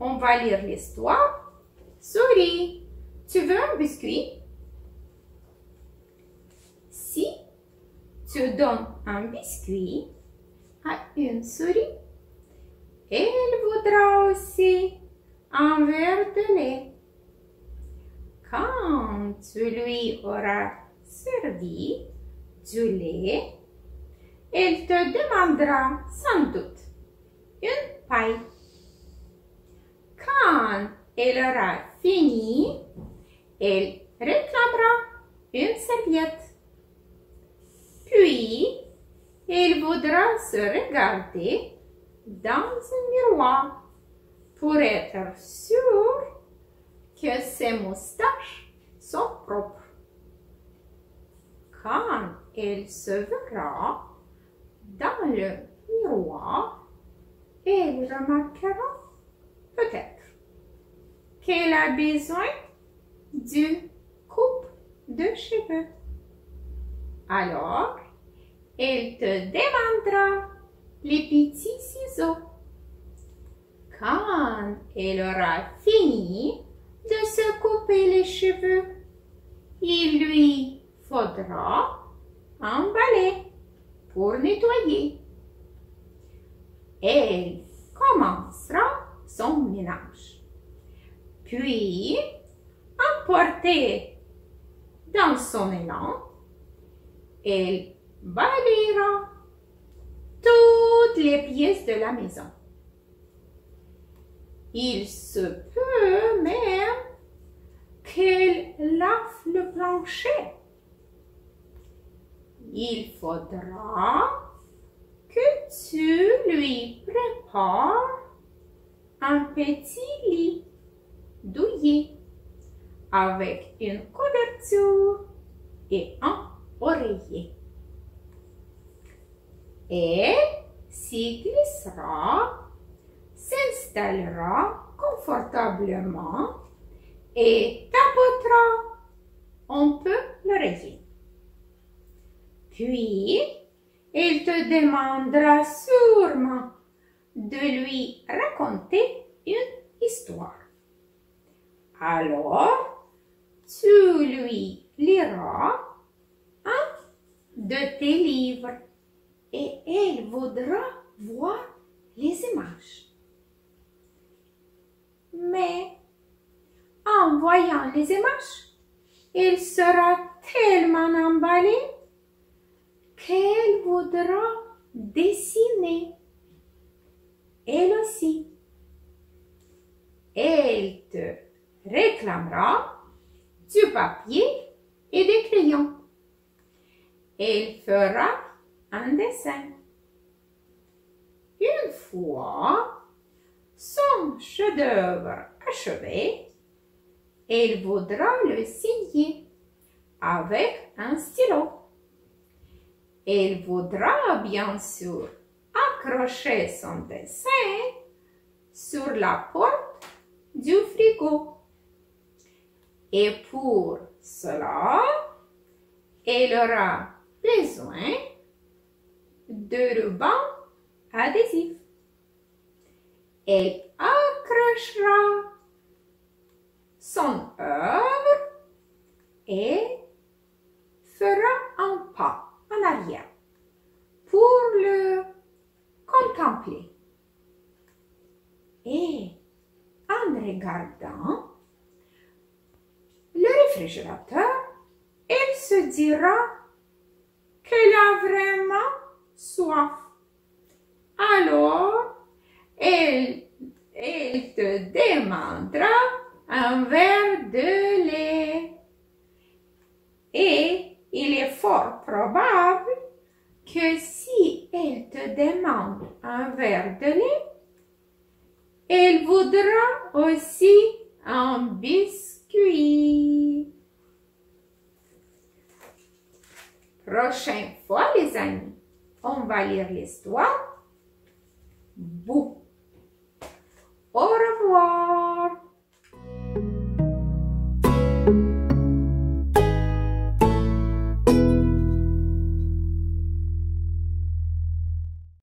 on va lire l'histoire. Souris, tu veux un biscuit? Si tu donnes un biscuit à une souris, elle voudra aussi un verre de lait. Quand tu lui auras servi du lait, elle te demandera sans doute une paille. Quand elle aura fini, elle réclamera une serviette. Puis, elle voudra se regarder dans un miroir pour être sûre que ses moustaches sont propres. Quand elle se verra dans le miroir, elle remarquera peut-être qu'elle a besoin d'une coupe de cheveux. Alors, elle te demandera les petits ciseaux. Quand elle aura fini de se couper les cheveux, il lui faudra un balai pour nettoyer. Elle commencera son ménage. Puis, emportée dans son élan, elle balayera toutes les pièces de la maison. Il se peut même qu'elle lave le plancher. Il faudra tu lui prépares un petit lit douillet avec une couverture et un oreiller. Et s'y glissera, s'installera confortablement et tapotera un peu l'oreiller. Puis, il te demandera sûrement de lui raconter une histoire. Alors, tu lui liras un de tes livres et elle voudra voir les images. Mais en voyant les images, il sera tellement emballé qu'elle voudra dessiner elle aussi. Elle te réclamera du papier et des crayons. Elle fera un dessin. Une fois son chef-d'œuvre achevé, elle voudra le signer avec un stylo. Elle voudra bien sûr accrocher son dessin sur la porte du frigo. Et pour cela, elle aura besoin de ruban adhésif. Elle accrochera son œuvre et fera un pas pour le contempler. Et en regardant le réfrigérateur, elle se dira qu'elle a vraiment soif. Alors, elle te demandera un verre de que si elle te demande un verre de lait, elle voudra aussi un biscuit. Prochaine fois, les amis, on va lire l'histoire. Bou. Au revoir.